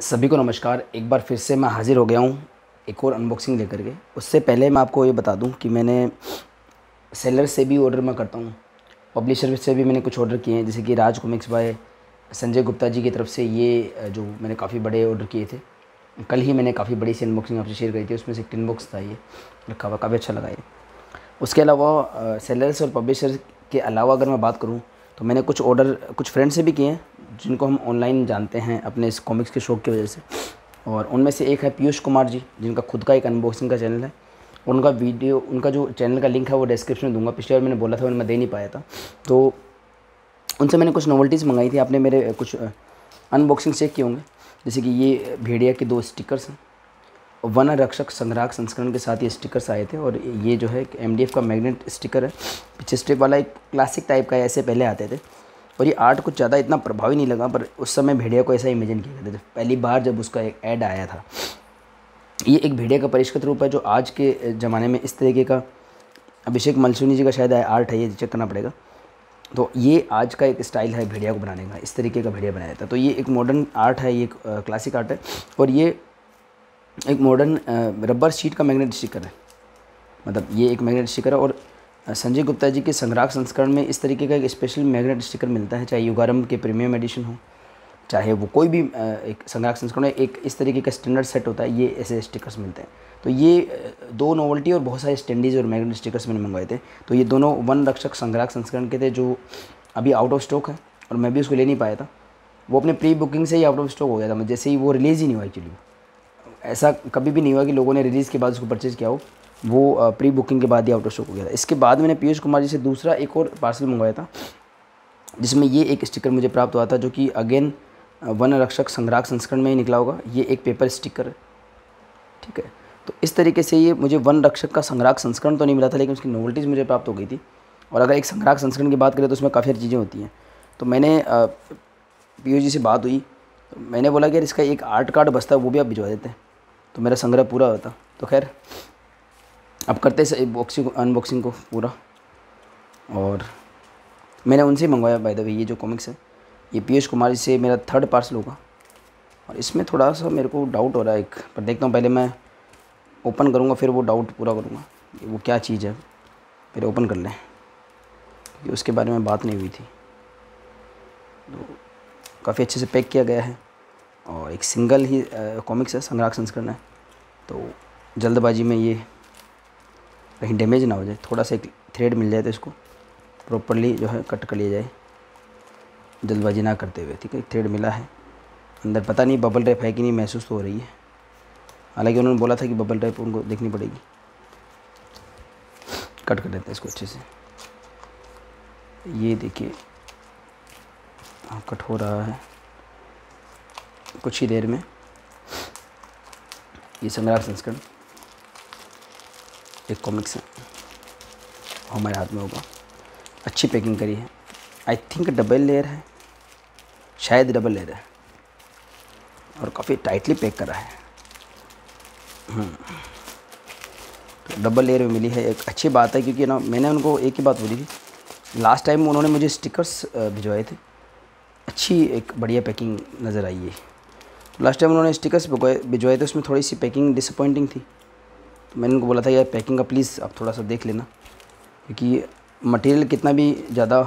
सभी को नमस्कार। एक बार फिर से मैं हाज़िर हो गया हूँ एक और अनबॉक्सिंग लेकर के। उससे पहले मैं आपको ये बता दूँ कि मैंने सेलर से भी ऑर्डर मैं करता हूँ। पब्लिशर से भी मैंने कुछ ऑर्डर किए हैं। जैसे कि राज कॉमिक्स बाय संजय गुप्ता जी की तरफ़ से ये जो मैंने काफ़ी बड़े ऑर्डर किए थे। कल ही मैंने काफ़ी बड़ी सी अनबॉक्सिंग आपसे शेयर करी थी। उसमें से टिन बॉक्स था ये। रखा हुआ काफ़ी अच्छा लगा ये। उसके अलावा सेलर्स और पब्लिशर के अलावा अगर मैं बात करूँ तो मैंने कुछ ऑर्डर कुछ फ्रेंड से भी किए हैं, जिनको हम ऑनलाइन जानते हैं अपने इस कॉमिक्स के शौक़ की वजह से। और उनमें से एक है पीयूष कुमार जी, जिनका खुद का एक अनबॉक्सिंग का चैनल है। उनका वीडियो उनका जो चैनल का लिंक है वो डिस्क्रिप्शन में दूँगा। पिछले बार मैंने बोला था, मैं दे नहीं पाया था। तो उनसे मैंने कुछ नोवल्टीज़ मंगाई थी। आपने मेरे कुछ अनबॉक्सिंग चेक किए होंगे। जैसे कि ये भेड़िया के दो स्टिकर्स हैं। वन रक्षक संग्राहक संस्करण के साथ ये स्टिकर्स आए थे और ये जो है एम डी का मैग्नेट स्टिकर है। पीछे स्ट्रिप वाला एक क्लासिक टाइप का ऐसे पहले आते थे। और ये आर्ट कुछ ज़्यादा इतना प्रभावी नहीं लगा, पर उस समय भेड़िया को ऐसा इमेजिन किया गया था। पहली बार जब उसका एक ऐड आया था। ये एक भेड़िया का परिष्कृत रूप है, जो आज के ज़माने में इस तरीके का अभिषेक मलसूनी जी का शायद आर्ट है, ये चेक करना पड़ेगा। तो ये आज का एक स्टाइल है भेड़िया को बनाने का, इस तरीके का भेड़िया बनाया जाता है तो ये एक मॉडर्न आर्ट है, ये एक क्लासिक आर्ट है। और ये एक मॉडर्न रबर शीट का मैग्नेट स्टिकर है। मतलब ये एक मैग्नेट स्टिकर है और संजय गुप्ता जी के संग्राहक संस्करण में इस तरीके का एक स्पेशल मैग्नेट स्टिकर मिलता है, चाहे युगारम के प्रीमियम एडिशन हो, चाहे वो कोई भी एक संग्राहक संस्करण एक इस तरीके का स्टैंडर्ड सेट होता है, ये ऐसे स्टिकर्स मिलते हैं। तो ये दो नोवल्टी और बहुत सारे स्टैंडीज और मैग्नेट स्टिकर्स मैंने मंगवाए थे। तो ये दोनों वन रक्षक संग्राहक संस्करण के थे, जो अभी आउट ऑफ़ स्टॉक है और मैं भी उसको ले नहीं पाया था। वो अपने प्री बुकिंग से ही आउट ऑफ़ स्टॉक हो गया था मैं जैसे ही वो रिलीज़ ही नहीं हुआ एक्चुअली ऐसा कभी भी नहीं हुआ कि लोगों ने रिलीज़ के बाद उसको परचेज़ किया हो। वो प्री बुकिंग के बाद ही आउट ऑफ़ स्टॉक हो गया था। इसके बाद मैंने पीयूष कुमार जी से दूसरा एक और पार्सल मंगवाया था, जिसमें ये एक स्टिकर मुझे प्राप्त हुआ था, जो कि अगेन वन रक्षक संग्राहक संस्करण में ही निकला होगा। ये एक पेपर स्टिकर है। ठीक है? तो इस तरीके से ये मुझे वन रक्षक का संग्राहक संस्करण तो नहीं मिला था, लेकिन उसकी नोवल्टीज़ मुझे प्राप्त हो गई थी। और अगर एक संग्राहक संस्करण की बात करें तो उसमें काफ़ी सारी चीज़ें होती हैं। तो मैंने पी जी से बात हुई। तो मैंने बोला कि यार इसका एक आर्ट कार्ड बसता है, वो भी आप भिजवा देते हैं। तो मेरा संग्रह पूरा होता। तो खैर, अब करते बॉक्सिंग अनबॉक्सिंग को पूरा। और मैंने उनसे मंगवाया बाय द वे ये जो कॉमिक्स है, ये पीयूष कुमार से मेरा थर्ड पार्सल होगा। और इसमें थोड़ा सा मेरे को डाउट हो रहा है एक, पर देखता हूँ, पहले मैं ओपन करूँगा, फिर वो डाउट पूरा करूँगा वो क्या चीज़ है। फिर ओपन कर लें। क्योंकि उसके बारे में बात नहीं हुई थी। तो काफ़ी अच्छे से पैक किया गया है। और एक सिंगल ही कॉमिक्स है संग्राहक संस्करण है। तो जल्दबाजी में ये कहीं डैमेज ना हो जाए, थोड़ा सा एक थ्रेड मिल जाए तो इसको प्रॉपरली जो है कट कर लिया जाए। जल्दबाजी ना करते हुए, ठीक है थ्रेड मिला है। अंदर पता नहीं बबल रैप है कि नहीं, महसूस तो हो रही है। हालाँकि उन्होंने बोला था कि बबल रैप उनको देखनी पड़ेगी। कट कर देते हैं इसको अच्छे से। ये देखिए हाँ कट हो रहा है। कुछ ही देर में। ये संग्राम संस्करण। एक कॉमिक्स है। हमारे हाथ में होगा। अच्छी पैकिंग करी है। आई थिंक डबल लेयर है। शायद डबल लेयर है। और काफ़ी टाइटली पैक करा है। हम्म। तो डबल लेयर में मिली है। एक अच्छी बात है क्योंकि ना, मैंने उनको एक ही बात बोली थी। लास्ट टाइम उन्होंने मुझे स्टिकर्स भिजवाए थे। अच्छी एक बढ़िया पैकिंग नज़र आई है। लास्ट टाइम उन्होंने स्टिकर्स भिजवाए थे, उसमें थोड़ी सी पैकिंग डिसअपॉइंटिंग थी। तो मैंने उनको बोला था, यार पैकिंग का प्लीज़ आप थोड़ा सा देख लेना, क्योंकि मटेरियल कितना भी ज़्यादा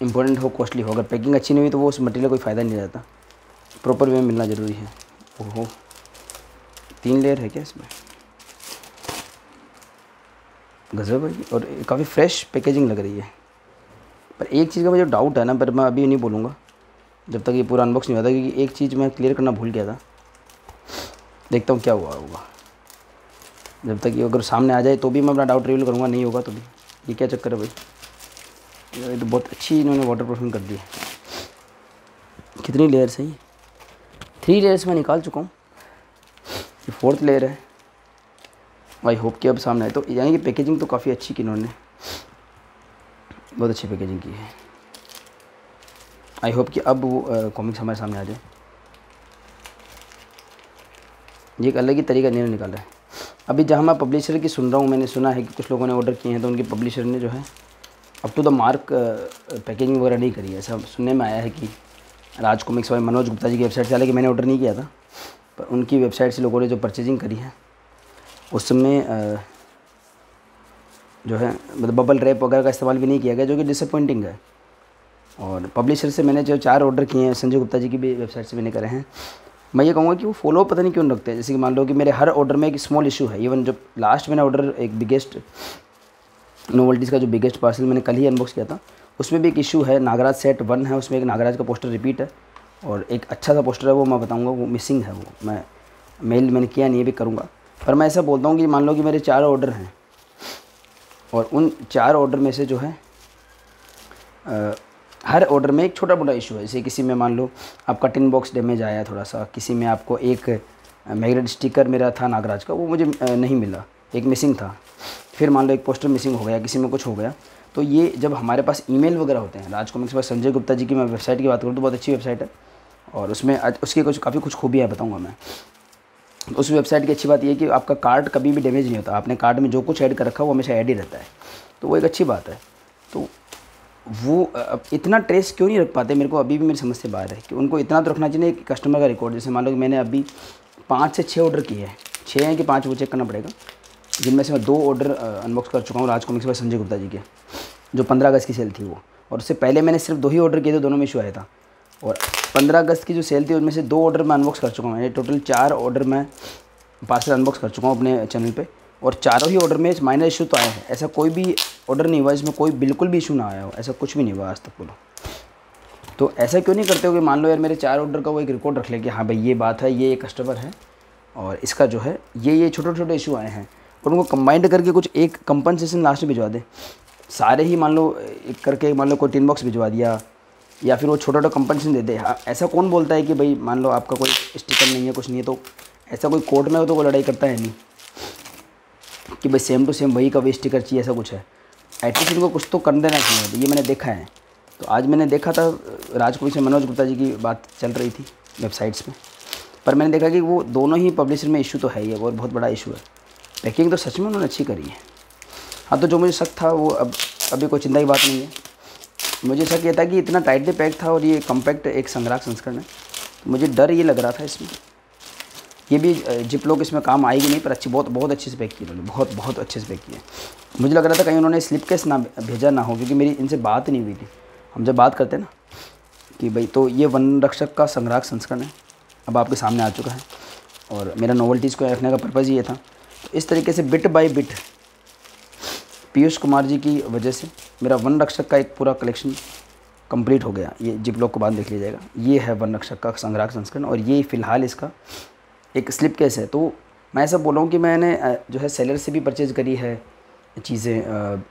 इंपॉर्टेंट हो कॉस्टली हो, अगर पैकिंग अच्छी नहीं हुई तो वो उस मटेरियल कोई फ़ायदा नहीं रहता प्रॉपर वे में मिलना ज़रूरी है। ओहो। तीन लेयर है क्या इसमें? गजब भाई और काफ़ी फ्रेश पैकेजिंग लग रही है। पर एक चीज़ का मुझे डाउट है ना, पर मैं अभी नहीं बोलूँगा। जब तक ये पूरा अनबॉक्स नहीं होता क्योंकि एक चीज़ मैं क्लियर करना भूल गया था। देखता हूँ क्या हुआ होगा। जब तक ये अगर सामने आ जाए तो भी मैं अपना डाउट रिवील करूँगा, नहीं होगा तो भी। ये क्या चक्कर है भाई? ये तो बहुत अच्छी इन्होंने वाटर प्रूफिंग कर दी है। कितनी लेयर्स है ये? थ्री लेयर्स मैं निकाल चुका हूँ। ये फोर्थ लेयर है। आई होप कि अब सामने आए। तो यानी कि पैकेजिंग तो काफ़ी अच्छी की इन्होंने। बहुत अच्छी पैकेजिंग की है। आई होप कि अब वो कॉमिक्स हमारे सामने आ जाए। ये एक अलग ही तरीका इन्होंने निकाला है। अभी जहाँ मैं पब्लिशर की सुन रहा हूँ, मैंने सुना है कि कुछ लोगों ने ऑर्डर किए हैं तो उनके पब्लिशर ने जो है up to the mark packaging वगैरह नहीं करी है। ऐसा सुनने में आया है कि राज कॉमिक्स वाले मनोज गुप्ता जी की वेबसाइट से हालाँकि मैंने ऑर्डर नहीं किया था, पर उनकी वेबसाइट से लोगों ने जो परचेजिंग करी है उसमें जो है मतलब बबल रैप वगैरह का इस्तेमाल भी नहीं किया गया, जो कि डिसअपॉइंटिंग है। और पब्लिशर से मैंने जो चार ऑर्डर किए हैं, संजय गुप्ता जी की भी वेबसाइट से मैंने करे हैं। मैं ये कहूँगा कि वो फॉलो पता नहीं क्यों रखते हैं। जैसे कि मान लो कि मेरे हर ऑर्डर में एक स्मॉल इशू है। इवन जो लास्ट मैंने ऑर्डर एक बिगेस्ट नोवल्टीज़ का जो बिगेस्ट पार्सल मैंने कल ही अनबॉक्स किया था, उसमें भी एक इशू है। नागराज सेट वन है, उसमें एक नागराज का पोस्टर रिपीट है। और एक अच्छा सा पोस्टर है, वो मैं बताऊँगा, वो मिसिंग है वो। मैं मेल मैंने किया नहीं, ये भी करूँगा। पर मैं ऐसा बोलता हूँ कि मान लो कि मेरे चार ऑर्डर हैं। और उन चार ऑर्डर में से जो है हर ऑर्डर में एक छोटा मोटा इशू है। जैसे किसी में मान लो आपका टिन बॉक्स डैमेज आया थोड़ा सा किसी में आपको एक मैगनेट स्टिकर मेरा था नागराज का, वो मुझे नहीं मिला। एक मिसिंग था। फिर मान लो एक पोस्टर मिसिंग हो गया, किसी में कुछ हो गया तो ये जब हमारे पास ईमेल वगैरह होते हैं, राज कॉमिक्स पर संजय गुप्ता जी की मैं वेबसाइट की बात करूँ तो बहुत अच्छी वेबसाइट है। और उसमें उसकी कुछ, काफ़ी कुछ खूबियाँ बताऊँगा मैं। उस वेबसाइट की अच्छी बात यह कि आपका कार्ड कभी भी डैमेज नहीं होता। आपने कार्ड में जो कुछ ऐड कर रखा वो हमेशा ऐड ही रहता है। तो वो एक अच्छी बात है। तो वो इतना ट्रेस क्यों नहीं रख पाते? मेरे को अभी भी मेरी समझ से बाहर है कि उनको इतना तो रखना चाहिए कि कस्टमर का रिकॉर्ड जैसे मान लो कि मैंने अभी पाँच से छः ऑर्डर किए हैं। छः हैं कि पाँच, वो चेक करना पड़ेगा। जिनमें से मैं दो ऑर्डर अनबॉक्स कर चुका हूँ राज कॉमिक्स पर संजय गुप्ता जी के, जो पंद्रह अगस्त की सेल थी वो। और उससे पहले मैंने सिर्फ़ दो ही ऑर्डर किए थे, दोनों में इशू आया था। और पंद्रह अगस्त की जो सेल थी, उनमें से दो ऑर्डर मैं अनबॉक्स कर चुका हूँ। यानी टोटल चार ऑर्डर मैं पार्सल अनबॉक्स कर चुका हूँ अपने चैनल पे। और चारों ही ऑर्डर में माइनर इशू तो आए हैं। ऐसा कोई भी ऑर्डर नहीं हुआ इसमें कोई बिल्कुल भी इशू ना आया हो। ऐसा कुछ भी नहीं हुआ आज तक बोलो। तो ऐसा क्यों नहीं करते हो कि मान लो यार मेरे चार ऑर्डर का वो एक रिकॉर्ड रख ले कि हाँ भाई ये बात है ये कस्टमर है और इसका जो है ये ये छोटे छोटे इशू आए हैं और उनको कंबाइंड करके कुछ एक कंपनसेशन लास्ट में भिजवा दें। सारे ही मान लो एक करके मान लो कोई टिन बॉक्स भिजवा दिया या फिर वो छोटा छोटा कंपनसेशन दे दे। हाँ, ऐसा कौन बोलता है कि भाई मान लो आपका कोई स्टिकर नहीं है कुछ नहीं है तो ऐसा कोई कोर्ट में हो तो कोई लड़ाई करता है नहीं। कि भाई सेम टू सेम वही का भी स्टिकर चाहिए ऐसा कुछ है। एटलीस्ट इनको कुछ तो कर देना चाहिए। तो ये मैंने देखा है। तो आज मैंने देखा था, राजकोट से मनोज गुप्ता जी की बात चल रही थी वेबसाइट्स में। पर मैंने देखा कि वो दोनों ही पब्लिशर में इशू तो है ही, और बहुत बड़ा इशू है। पैकिंग तो सच में उन्होंने अच्छी करी है। हाँ तो जो मुझे शक था, वो अब, अभी कोई चिंता की बात नहीं है। मुझे शक ये था कि इतना टाइटली पैक था, और ये कम्पैक्ट एक संग्राहक संस्करण है। मुझे डर ये लग रहा था इसमें। ये भी जिप लोग इसमें काम आएगी नहीं, पर अच्छी, बहुत बहुत अच्छे से पैक की उन्होंने बहुत बहुत अच्छे से पैक किए मुझे लग रहा था कहीं उन्होंने स्लिप केस ना भेजा ना हो, क्योंकि मेरी इनसे बात नहीं हुई थी। हम जब बात करते ना, कि भाई तो ये वन रक्षक का संग्राहक संस्करण है। अब आपके सामने आ चुका है। और मेरा नॉवल्टीज़ को रखने का पर्पज़ ये था। तो इस तरीके से bit by bit Piyush Kumar ji की वजह से मेरा वन रक्षक का एक पूरा कलेक्शन कंप्लीट हो गया। ये जिप लोग को बाद देख लिया जाएगा। ये है वन रक्षक का संग्राहक संस्करण, और ये फ़िलहाल इसका एक स्लिप केस है। तो मैं ऐसा बोल रहा हूँ कि मैंने जो है सेलर से भी परचेज़ करी है, चीज़ें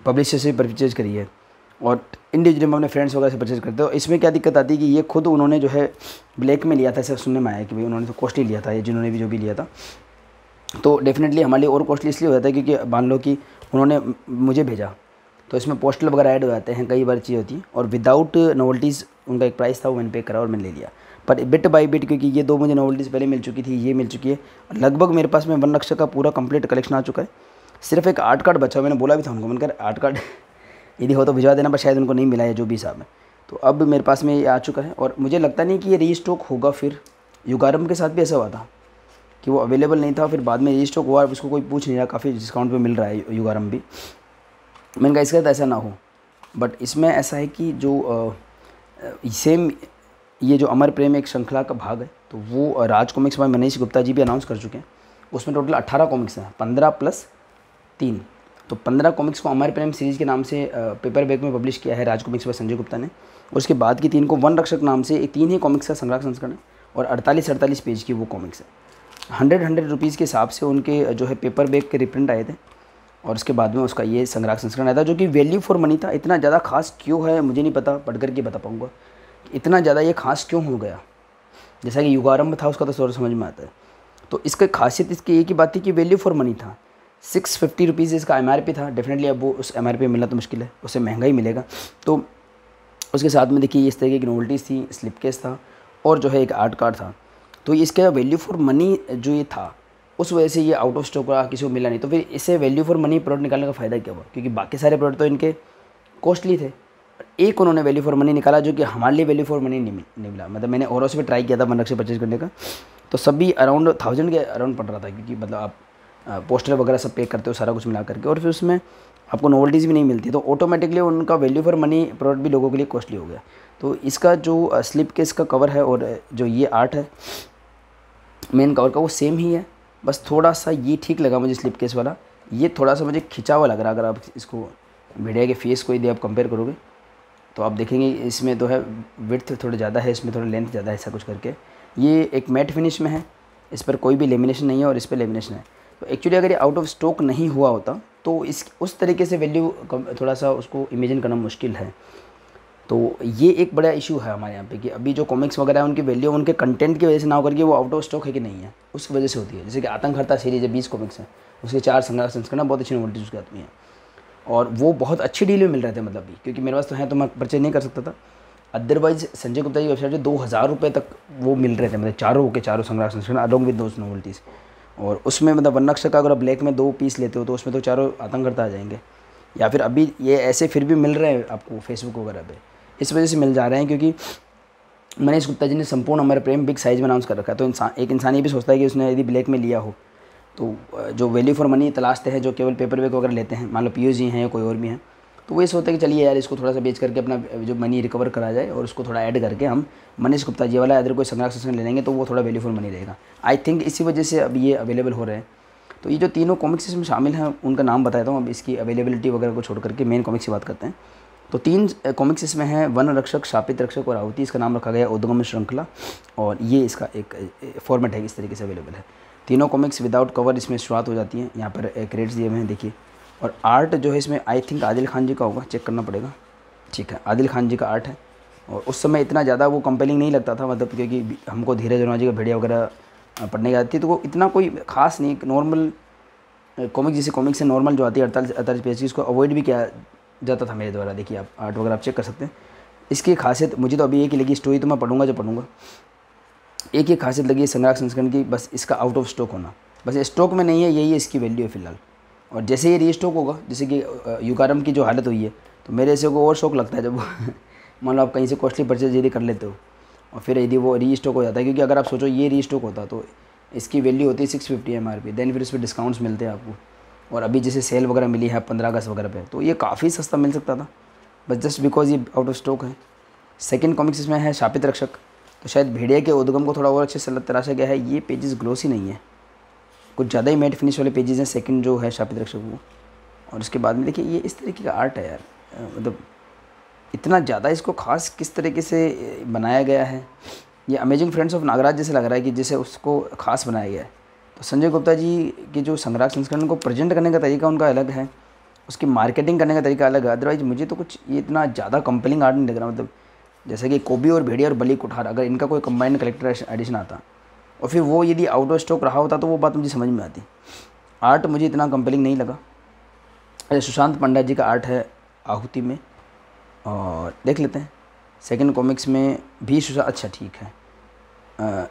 पब्लिशर से भी परचेज़ करी है और इंडिविजुअली मैं अपने फ्रेंड्स वगैरह से परचेज़ करते हो। इसमें क्या दिक्कत आती है कि ये खुद उन्होंने जो है ब्लैक में लिया था, ऐसा सुनने में आया कि भाई उन्होंने तो कॉस्टली लिया था, ये जिन्होंने भी जो भी लिया था। तो डेफिनेटली हमारे लिए और कॉस्टली इसलिए हो जाता है क्योंकि मान लो कि उन्होंने मुझे भेजा तो इसमें पोस्टल वगैरह ऐड हो जाते हैं, कई बार चीज़ होती है और विदाउट नोवल्टीज़ उनका एक प्राइस था, वो मैंने पे करा और मैंने ले लिया। पर बिट बाई बिट क्योंकि ये दो मुझे नॉवल्टीज़ पहले मिल चुकी थी, ये मिल चुकी है। लगभग मेरे पास में वन लक्ष का पूरा कंप्लीट कलेक्शन आ चुका है। सिर्फ़ एक आर्ट कार्ड बचा, मैंने बोला भी था उनको, मैंने कर आर्ट कार्ड यदि हो तो भिजवा देना, पर शायद उनको नहीं मिला है जो भी हिसाब है। तो अब मेरे पास में ये आ चुका है, और मुझे लगता नहीं कि ये रीस्टॉक होगा फिर। युगारम के साथ भी ऐसा हुआ था कि वो अवेलेबल नहीं था, फिर बाद में रीस्टॉक हुआ उसको कोई पूछ नहीं रहा, काफ़ी डिस्काउंट पे मिल रहा है युगारम भी। मैंने कहा, इसके ऐसा ना हो। बट इसमें ऐसा है कि जो सेम ये जो अमर प्रेम एक श्रृंखला का भाग है तो वो राज कॉमिक्स में मनीष गुप्ता जी भी अनाउंस कर चुके हैं। उसमें टोटल अट्ठारह कॉमिक्स हैं, पंद्रह प्लस तीन। तो पंद्रह कॉमिक्स को अमर प्रेम सीरीज़ के नाम से पेपर बैग में पब्लिश किया है राज कॉमिक्स पर संजय गुप्ता ने। और उसके बाद की तीन को वन रक्षक नाम से एक तीन ही कॉमिक्स का संग्रह संस्करण है, और अड़तालीस अड़तालीस पेज की वो कॉमिक्स है। हंड्रेड हंड्रेड रुपीज़ के हिसाब से उनके जो है पेपर बैग के रिप्रिंट आए थे, और उसके बाद में उसका ये संग्रह संस्करण आया था, जो कि वैल्यू फॉर मनी था। इतना ज़्यादा खास क्यों है, मुझे नहीं पता पढ़ करके बता पाऊँगा। इतना ज़्यादा ये खास क्यों हो गया? जैसा कि युगारंभ था, उसका तो सोच समझ में आता है। तो इसका खासियत इसकी एक ही बात थी कि वैल्यू फॉर मनी था। सिक्स फिफ्टी रुपीज़ इसका एमआरपी था। डेफिनेटली अब वो उस एम आर मिलना तो मुश्किल है। उससे महँगा ही मिलेगा। तो उसके साथ में देखिए, इस तरीके की नोवल्टीज़ थी स्लिप केस था और जो है एक आर्ट कार्ड था। तो इसका वैल्यू फॉर मनी जो ये था, उस वजह से ये आउट ऑफ़ स्टॉक रहा, किसी को मिला नहीं। तो फिर इसे वैल्यू फॉर मनी प्रोडक्ट निकालने का फ़ायदा क्या हुआ? क्योंकि बाकी सारे प्रोडक्ट तो इनके कॉस्टली थे। एक उन्होंने वैल्यू फॉर मनी निकाला जो कि हमारे लिए वैल्यू फॉर मनी नहीं मिला मतलब मैंने और भी ट्राई किया था मन से परचेज करने का। तो सभी अराउंड थाउज़ेंड के अराउंड पड़ रहा था क्योंकि मतलब आप पोस्टर वगैरह सब पे करते हो, सारा कुछ मिला करके। और फिर उसमें आपको नोवल्टीज़ भी नहीं मिलती। तो ऑटोमेटिकली उनका वैल्यू फॉर मनी प्रोडक्ट भी लोगों के लिए कॉस्टली हो गया। तो इसका जो स्लिप केस का कवर है और जो ये आर्ट है मेन कवर का वो सेम ही है। बस थोड़ा सा ये ठीक लगा मुझे स्लिप केस वाला। ये थोड़ा सा मुझे खिंचा हुआ लग रहा अगर आप इसको भिड़िया के फेस को यदि आप कंपेयर करोगे। तो आप देखेंगे इसमें तो है विथ थोड़ा ज़्यादा है, इसमें थोड़ा लेंथ ज़्यादा है, ऐसा कुछ करके। ये एक मैट फिनिश में है, इस पर कोई भी लेमिनेशन नहीं है और इस पर लेमिनेशन है। तो एक्चुअली अगर ये आउट ऑफ़ स्टॉक नहीं हुआ होता तो इस, उस तरीके से वैल्यू थोड़ा सा उसको इमेजिन करना मुश्किल है। तो ये एक बड़ा इशू है हमारे यहाँ पे कि अभी जो कॉमिक्स वगैरह है, उनकी वैल्यू उनके कंटेंट की वजह से ना करके वो आउट ऑफ़ स्टॉक है कि नहीं है। उस वजह से होती है। जैसे कि आतंक हरता सीरीज़ है बीस कॉमिक्स हैं, उसके चार संग्रह संस्करण, बहुत अच्छी नोवल्टीज उसकी आती हैं। और वो बहुत अच्छी डील में मिल रहे थे मतलब भी, क्योंकि मेरे पास तो हैं तो मैं परचेज नहीं कर सकता था। अदरवाइज़ संजय गुप्ता की वेबसाइट से दो हज़ार रुपये तक वो मिल रहे थे मतलब चारों के चारों संग्रह संस्करण अलॉन्ग विद दोस्त नोवल्टीज़ और उसमें मतलब वन नक्श का अगर आप ब्लैक में दो पीस लेते हो तो उसमें तो चारों आतंक करता आ जाएँगे। या फिर अभी ये ऐसे फिर भी मिल रहे हैं आपको फेसबुक वगैरह पे। इस वजह से मिल जा रहे हैं, क्योंकि मनीष गुप्ता जी ने संपूर्ण हमारे प्रेम बिग साइज़ में अनाउंस कर रखा है। तो इंसान, एक इंसान ये भी सोचता है कि उसने यदि ब्लैक में लिया हो तो जो वैल्यू फॉर मनी तलाशते हैं, जो केवल पेपर वेक वगैरह लेते हैं, मान लो पी हैं या कोई और भी हैं तो वो ये सोचते हैं कि चलिए यार, इसको थोड़ा सा बेच करके अपना जो मनी रिकवर करा जाए और उसको थोड़ा ऐड करके हम मनीष गुप्ता जी वाला अदर कोई संग्रह सेशन ले लेंगे तो वो थोड़ा वैल्यू फॉर मनी रहेगा। आई थिंक इसी वजह से अब ये अवेलेबल हो रहे हैं। तो ये जो तीनों कॉमिक्स इसमें शामिल हैं, उनका नाम बताता हूँ अब इसकी अवेलेबिलिटी वगैरह को छोड़ करके मेन कॉमिक्स की बात करते हैं। तो तीन कॉमिक्स इसमें हैं, वन रक्षक, शापित रक्षक और आहुति, इसका नाम रखा गया उद्गम श्रृंखला, और ये इसका एक फॉर्मेट है, इस तरीके से अवेलेबल है। तीनों कॉमिक्स विदाउट कवर इसमें शुरुआत हो जाती है। यहाँ पर क्रेड्स दिए हुए हैं, देखिए। और आर्ट जो है इसमें आई थिंक आदिल खान जी का होगा चेक करना पड़ेगा। ठीक है, आदिल खान जी का आर्ट है। और उस समय इतना ज़्यादा वो कंपेलिंग नहीं लगता था मतलब क्योंकि हमको धीरे धीरे जी का भिड़िया वगैरह पढ़ने की आती तो वो इतना कोई ख़ास नहीं नॉर्मल कॉमिक जैसे कॉमिक से नॉर्मल जो आती है, अड़तालीस अड़तालीस पेज की, उसको अवॉइड भी किया जाता था मेरे द्वारा। देखिए आप आर्ट वगैरह आप चेक कर सकते हैं। इसकी खासियत मुझे तो अभी एक ही लगी स्टोरी तो मैं पढ़ूँगा जो पढ़ूँगा। एक ही खासियत लगी संग्राहक संस्करण की, बस इसका आउट ऑफ़ स्टॉक होना। बस स्टॉक में नहीं है, यही है इसकी वैल्यू है फ़िलहाल। और जैसे ये रीस्टॉक होगा, जैसे कि युकारम की जो हालत हुई है तो मेरे ऐसे को और शौक लगता है जब मान लो आप कहीं से कॉस्टली परचेज यदि कर लेते हो, और फिर यदि वो री स्टॉक हो जाता है, क्योंकि अगर आप सोचो ये री स्टॉक होता तो इसकी वैल्यू होती है six fifty M R P then फिर उस पर डिस्काउंट्स मिलते हैं आपको। और अभी जैसे सेल वगैरह मिली है, पंद्रह अगस्त वगैरह पे तो ये काफ़ी सस्ता मिल सकता था। बस जस्ट बिकॉज़ ये आउट ऑफ़ स्टॉक है। सेकेंड कॉमिक्स इसमें है, शापित रक्षक। तो शायद भेड़िया के उद्गम को थोड़ा और अच्छे से तराशा गया है। ये पेजेस ग्लोसी नहीं है। कुछ ज़्यादा ही मेट फिनिश वाले पेजेस हैं। सेकंड जो है शापित रक्षक वो। और उसके बाद में देखिए, ये इस तरीके का आर्ट है यार। मतलब इतना ज़्यादा इसको खास किस तरीके से बनाया गया है। ये अमेजिंग फ्रेंड्स ऑफ़ नागराज जैसे लग रहा है कि जैसे उसको खास बनाया गया है। तो संजय गुप्ता जी के जो संग्राहक संस्करण को प्रेजेंट करने का तरीका उनका अलग है। उसकी मार्केटिंग करने का तरीका अलग है। अदरवाइज़ मुझे तो कुछ ये इतना ज़्यादा कंपेलिंग आर्ट नहीं लग रहा। मतलब जैसे कि कोबी और भेड़िया और बली कुठार, अगर इनका कोई कंबाइंड कलेक्टर एडिशन आता। और फिर वो यदि आउट ऑफ़ स्टॉक रहा होता तो वो बात मुझे समझ में आती। आर्ट मुझे इतना कंपेलिंग नहीं लगा। अरे, सुशांत पंडा जी का आर्ट है आहुति में। और देख लेते हैं। सेकंड कॉमिक्स में भी सुशांत अच्छा ठीक है।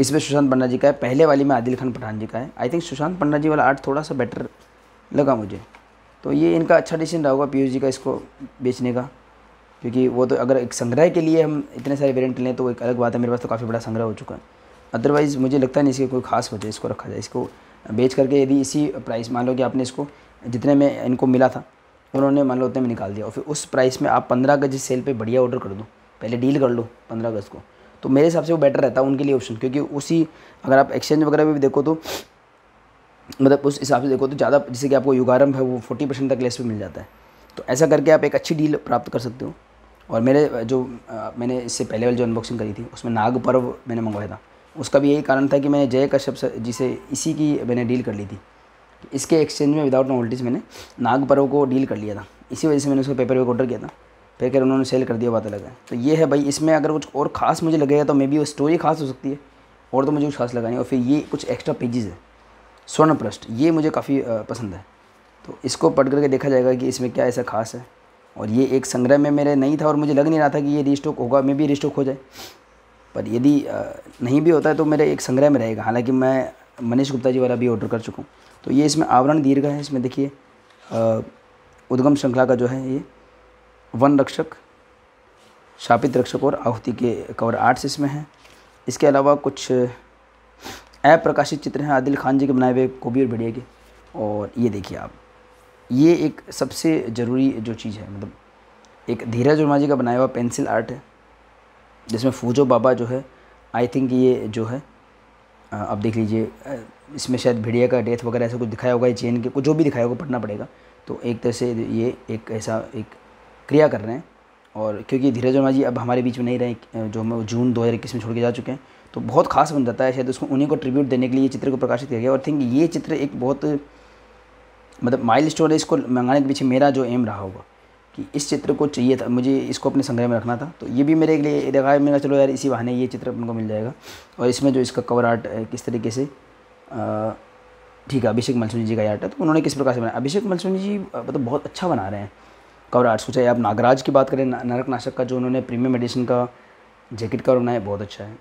इसमें सुशांत पंडा जी का है। पहले वाली में आदिल खान पठान जी का है। आई थिंक सुशांत पंडा जी वाला आर्ट थोड़ा सा बेटर लगा मुझे। तो ये इनका अच्छा डिसीज़न रहा होगा पीयूष जी का इसको बेचने का। क्योंकि वो तो अगर एक संग्रह के लिए हम इतने सारे वेरिएंट लें तो एक अलग बात है। मेरे पास तो काफ़ी बड़ा संग्रह हो चुका है। अदरवाइज़ मुझे लगता नहीं इसकी कोई खास वजह इसको रखा जाए। इसको बेच करके यदि इसी प्राइस मान लो कि आपने इसको जितने में इनको मिला था, उन्होंने मान लो उतने में निकाल दिया। और फिर उस प्राइस में आप पंद्रह अगस्त सेल पे बढ़िया ऑर्डर कर दो, पहले डील कर लो पंद्रह अगस्त को तो मेरे हिसाब से वो बेटर रहता है उनके लिए ऑप्शन क्योंकि उसी, अगर आप एक्सचेंज वगैरह में भी देखो तो मतलब उस हिसाब से देखो तो ज़्यादा जैसे कि आपको युगारम है, वो फोर्टी परसेंट तक लेस पे मिल जाता है। तो ऐसा करके आप एक अच्छी डील प्राप्त कर सकते हो। और मेरे जो आ, मैंने इससे पहले वाली जो अनबॉक्सिंग करी थी उसमें नाग पर्व मैंने मंगवाया था। उसका भी यही कारण था कि मैंने जय कश्यप जी से इसी की मैंने डील कर ली थी। इसके एक्सचेंज में विदाउट नोवल्टीज़ मैंने नाग पर्व को डील कर लिया था। इसी वजह से मैंने उसको पेपर वेक ऑर्डर किया था। फिर कर उन्होंने सेल कर दिया बात अलग है तो ये है भाई इसमें अगर कुछ और ख़ास मुझे लगेगा तो मे बी वो स्टोरी खास हो सकती है। और तो मुझे कुछ खास लगा नहीं। और फिर ये कुछ एक्स्ट्रा पेजेस है। स्वर्ण पृष्ठ ये मुझे काफ़ी पसंद है। तो इसको पढ़ करके देखा जाएगा कि इसमें क्या ऐसा खास है। और ये एक संग्रह में मेरे नहीं था और मुझे लग नहीं रहा था कि ये रिस्टॉक होगा, मे भी रिस्टॉक हो जाए। पर यदि नहीं भी होता है तो मेरे एक संग्रह में रहेगा। हालाँकि मैं मनीष गुप्ता जी वाला भी ऑर्डर कर चुका हूँ। तो ये इसमें आवरण दीर्घ है, इसमें देखिए उद्गम श्रृंखला का जो है ये, वन रक्षक, शापित रक्षक और आहुति के कवर आर्ट्स इसमें हैं। इसके अलावा कुछ अप्रकाशित चित्र हैं, आदिल खान जी के बनाए हुए कोबी और बढ़िया के। और ये देखिए आप। ये एक सबसे ज़रूरी जो चीज़ है मतलब एक धीरज वर्मा जी का बनाया हुआ पेंसिल आर्ट है, जिसमें फूजो बाबा जो है, आई थिंक ये जो है अब देख लीजिए इसमें शायद भिड़िया का डेथ वगैरह ऐसा कुछ दिखाया होगा चेन के कुछ जो भी दिखाया होगा, पढ़ना पड़ेगा। तो एक तरह से ये एक ऐसा एक क्रिया कर रहे हैं, और क्योंकि धीरज वर्मा जी अब हमारे बीच में नहीं रहे जो हम जून दो हज़ार इक्कीस में छोड़ के जा चुके हैं तो बहुत खास बन जाता है, शायद उसको उन्हीं को ट्रिब्यूट देने के लिए चित्र को प्रकाशित किया गया। और थिंक ये चित्र एक बहुत मतलब माइल है इसको मंगाने के पीछे मेरा जो एम रहा होगा कि इस चित्र को चाहिए था, मुझे इसको अपने संग्रह में रखना था। तो ये भी मेरे लिए देखा है मेरा चलो यार इसी बहाने ये चित्र अपन को मिल जाएगा। और इसमें जो इसका कवर आर्ट है किस तरीके से ठीक है, अभिषेक मलसोनी जी का आर्ट है तो उन्होंने किस प्रकार से बनाया? अभिषेक मलसोनी जी मतलब बहुत अच्छा बना रहे हैं कवर आर्ट्स को, चाहे आप नागराज की बात करें नरक नाशक का जो उन्होंने प्रीमियम एडिशन का जैकेट कवर बनाया, बहुत अच्छा है।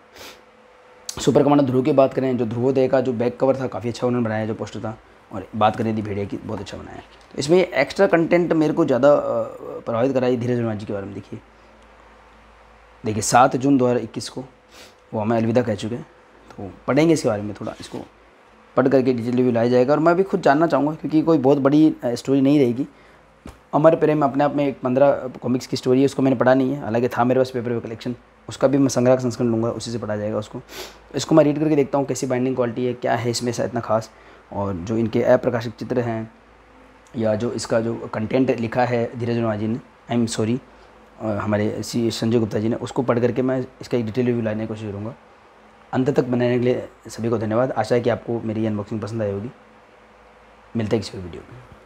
सुपर कमांडर ध्रुव की बात करें, जो ध्रुवोदय का जो बैक कवर था, काफ़ी अच्छा उन्होंने बनाया, जो पोस्टर था। और बात करें दी भेड़िया की, बहुत अच्छा बनाया। तो इसमें एक्स्ट्रा कंटेंट मेरे को ज़्यादा प्रभावित कराई धीरज वर्मा जी के बारे में, देखिए। देखिए, सात जून दो हज़ार इक्कीस को, वो हमें अलविदा कह चुके हैं। तो पढ़ेंगे इसके बारे में थोड़ा, इसको पढ़ करके डिटेल रिव्यू लाया जाएगा। और मैं भी खुद जानना चाहूँगा, क्योंकि कोई बहुत बड़ी स्टोरी नहीं रहेगी। अमर प्रेम अपने आप में एक पंद्रह कॉमिक्स की स्टोरी है, उसको मैंने पढ़ा नहीं है। हालाँकि था मेरे पास पेपर पे कलेक्शन उसका भी मैं संग्रह संस्करण लूँगा, उसी से पढ़ा जाएगा उसको। इसको मैं रीड करके देखता हूँ, कैसी बाइंडिंग क्वालिटी है, क्या है इसमें ऐसा इतना खास। और जो इनके अप्रकाशित चित्र हैं, या जो इसका जो कंटेंट लिखा है धीरज नवाजी ने आई एम सॉरी हमारे सी संजय गुप्ता जी ने, उसको पढ़ करके मैं इसका एक डिटेल रिव्यू लाने की कोशिश करूँगा। अंत तक बनाने के लिए सभी को धन्यवाद। आशा है कि आपको मेरी अनबॉक्सिंग पसंद आई होगी। मिलते हैं किसी वीडियो में।